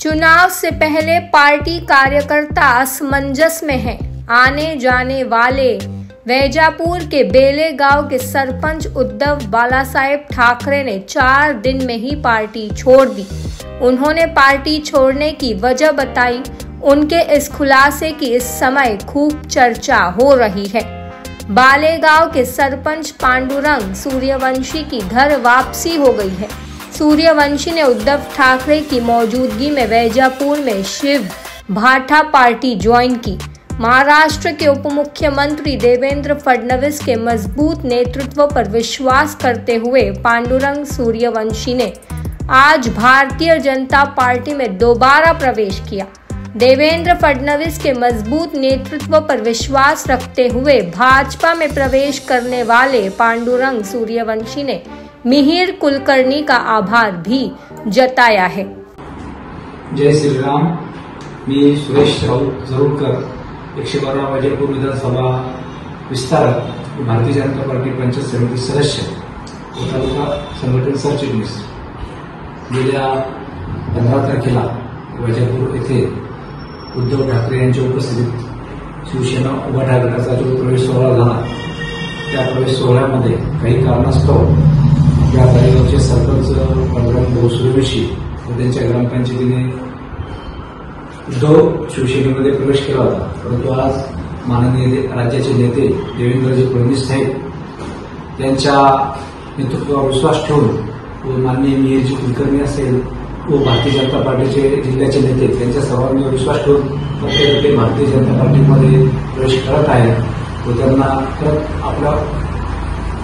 चुनाव से पहले पार्टी कार्यकर्ता असमंजस में हैं। आने जाने वाले वैजापुर के बेले गाँव के सरपंच उद्धव बालासाहेब ठाकरे ने चार दिन में ही पार्टी छोड़ दी। उन्होंने पार्टी छोड़ने की वजह बताई। उनके इस खुलासे की इस समय खूब चर्चा हो रही है। बालेगांव के सरपंच पांडुरंग सूर्यवंशी की घर वापसी हो गई है। सूर्यवंशी ने उद्धव ठाकरे की मौजूदगी में वैजापुर में शिव भाटा पार्टी ज्वाइन की। महाराष्ट्र के उप मुख्यमंत्री देवेंद्र फडणवीस के मज़बूत नेतृत्व पर विश्वास करते हुए पांडुरंग सूर्यवंशी ने आज भारतीय जनता पार्टी में दोबारा प्रवेश किया। देवेंद्र फडणवीस के मज़बूत नेतृत्व पर विश्वास रखते हुए भाजपा में प्रवेश करने वाले पांडुरंग सूर्यवंशी ने मिहिर कुलकर्णी का आभार भी जताया है। जय श्री राम मी सुरेश राऊत जरूरकर एकशे बारा वैजयपूर विधानसभा विस्तार भारतीय जनता पार्टी पंचायत समिती सदस्य तालुका संघटन सरचिटणीस। गेल्या तारखेला वैजापूर येथे उद्धव ठाकरे यांच्या उपस्थितीत शिवसेना उभाटा गटाचा जो प्रवेश सोहळा झाला, त्या प्रवेश काही कारणास्तव या तालुक्याचे सरपंच बलराम भाऊ सूर्यवंशी व त्यांच्या ग्रामपंचायतीने उद्धव शिवसेनेमध्ये प्रवेश केला होता परंतु आज माननीय राज्याचे नेते देवेंद्रजी फडणवीस साहेब यांच्या नेतृत्वावर विश्वास ठेवून व माननीय मिहिरजी कुलकर्णी असेल व भारतीय जनता पार्टीचे जिल्ह्याचे नेते त्यांच्या सर्वांवर विश्वास ठेवून प्रत्येक भारतीय जनता पार्टीमध्ये प्रवेश करत आहेत व त्यांना परत आपल्या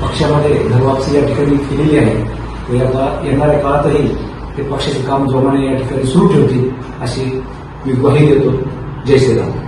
पक्षामध्ये घरवापसी या ठिकाणी केलेली आहे. व या काळात येणाऱ्या काळातही ते पक्षाचे काम जोमाने या ठिकाणी सुरू ठेवतील अशी मी ग्वाही देतो. जय श्रीराम.